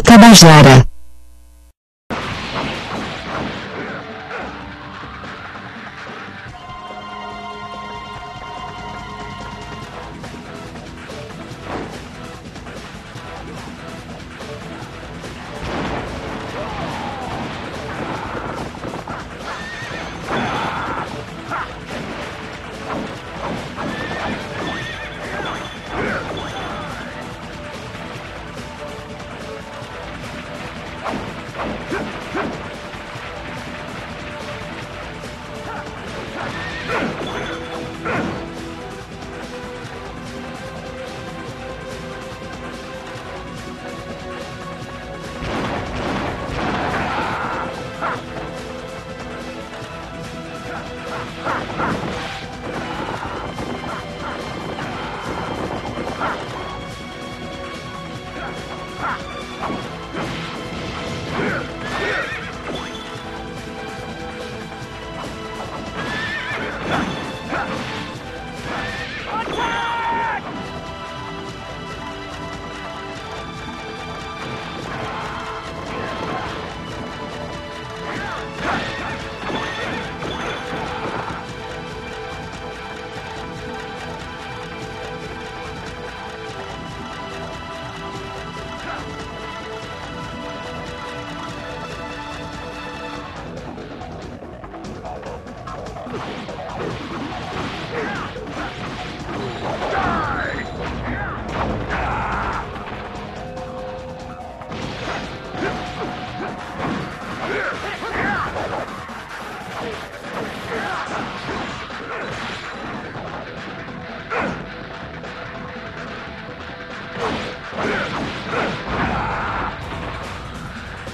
Tabajara.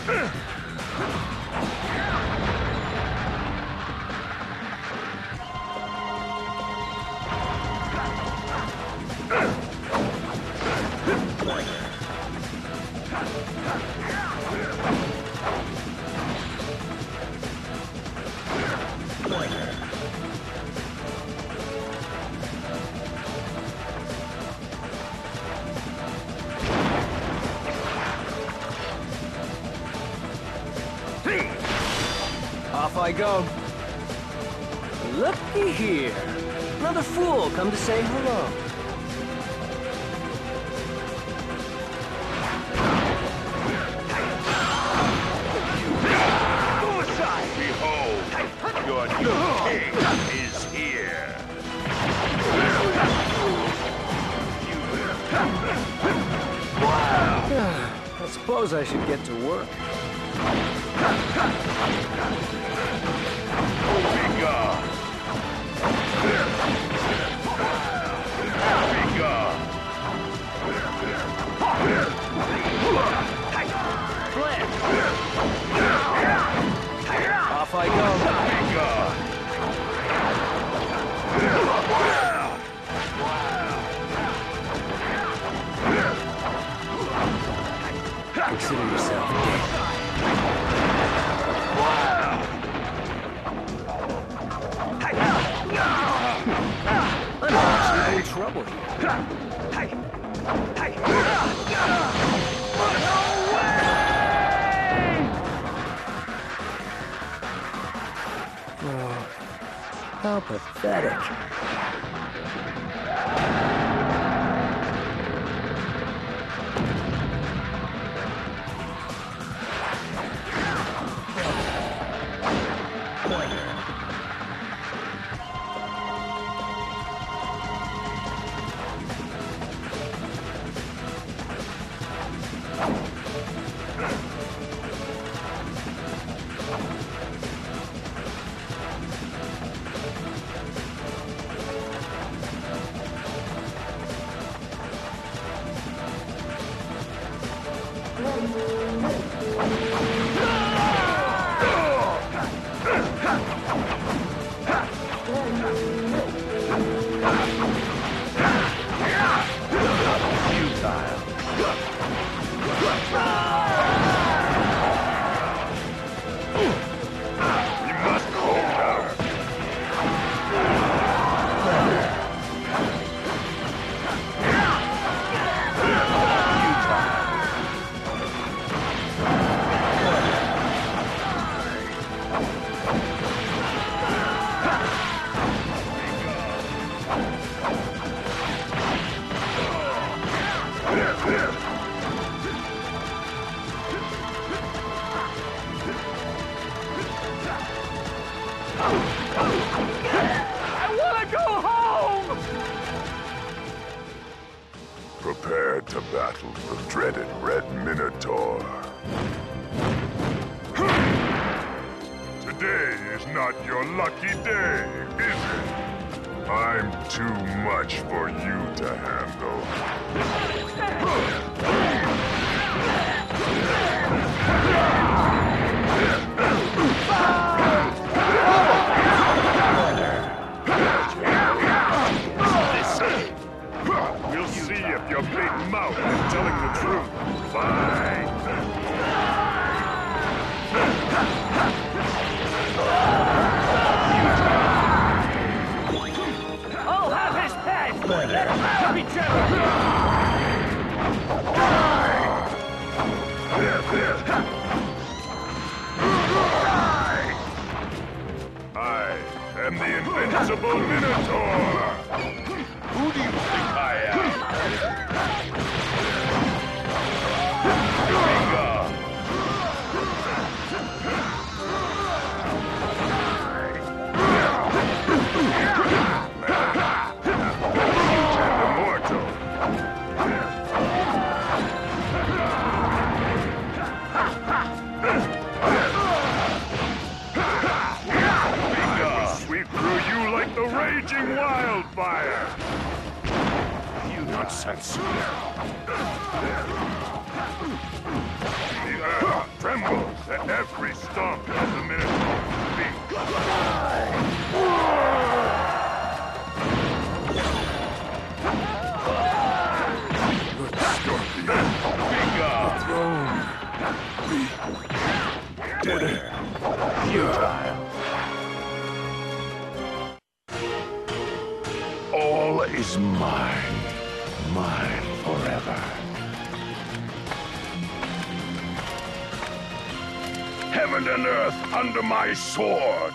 Tabajara Off I go. Looky here. Another fool come to say hello. Behold, your new king is here. I suppose I should get to work. Oh, how pathetic. I want to go home! Prepare to battle the dreaded Red Minotaur. Today is not your lucky day, is it? I'm too much for you to handle. I am the invincible Minotaur. Who do you think I am? Raging wildfire. You nonsense. The earth trembles at every stomp of the Minotaur's feet. Is mine, mine forever. Heaven and earth under my sword.